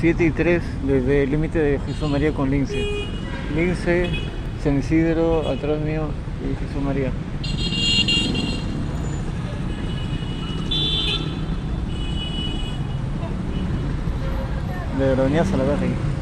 7 y 3 desde el límite de Jesús María con Lince. Lince, San Isidro, atrás mío y Jesús María. De Avenida Salaverry. Permiso. Acá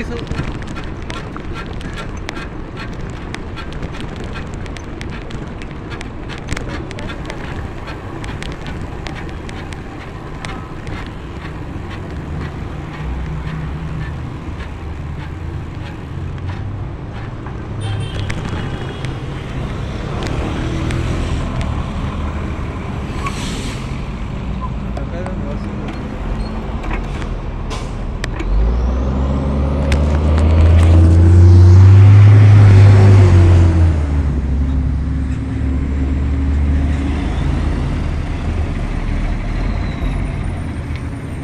va a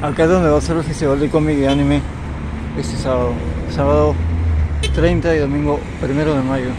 Acá es donde va a ser el festival de cómic y anime este sábado. Sábado 30 y domingo 1 de mayo.